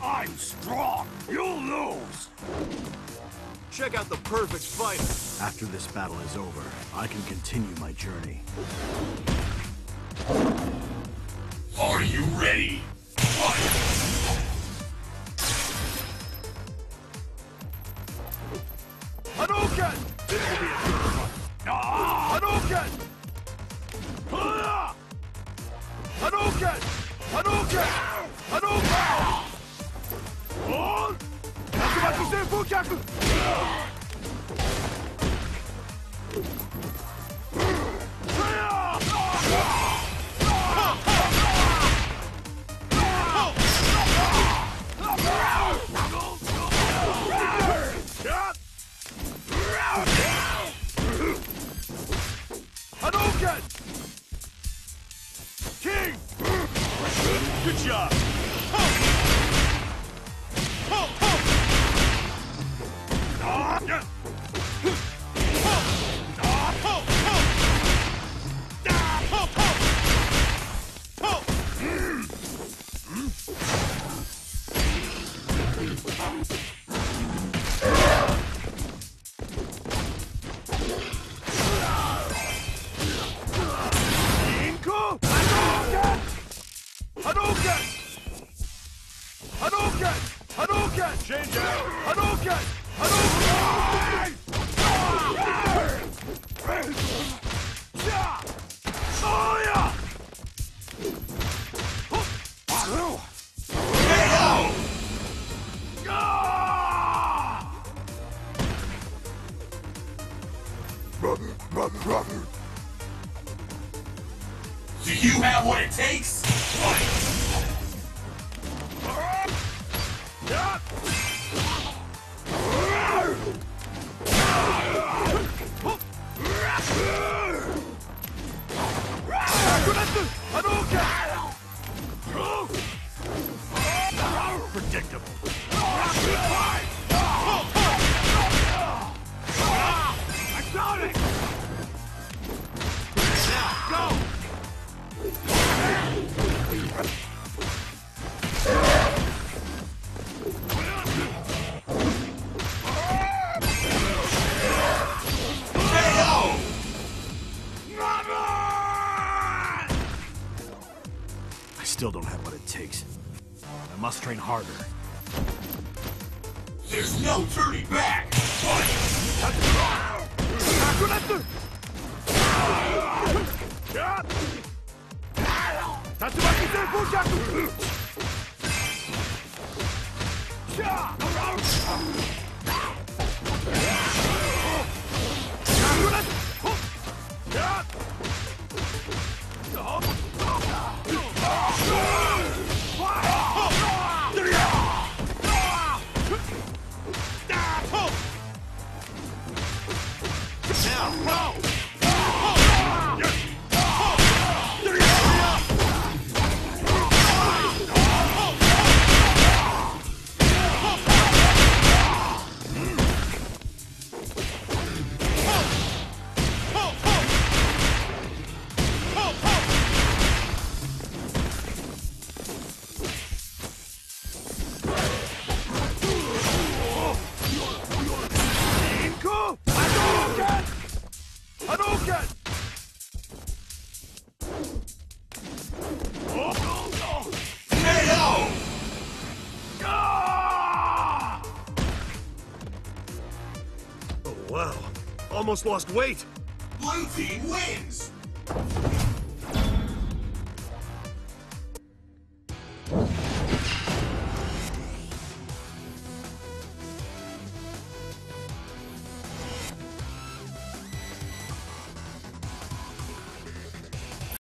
I'm strong. You'll lose. Check out the perfect fighter. After this battle is over, I can continue my journey. Are you ready? 100 Good job. Change out. Hadouken! Hadouken! Oh yeah! Do you have what it takes? Fight! Predictable. I still don't have what it takes. I must train harder. There's no turning back! Fight! Takuretsu! Almost lost weight. Blue team wins!